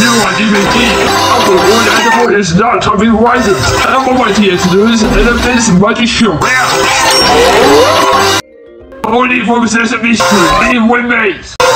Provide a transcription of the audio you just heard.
DVD. Aber ohne Angebot is not Tommy Rises. And what my tears news, and if this mighty show. Only for Sesame Street, leave with me.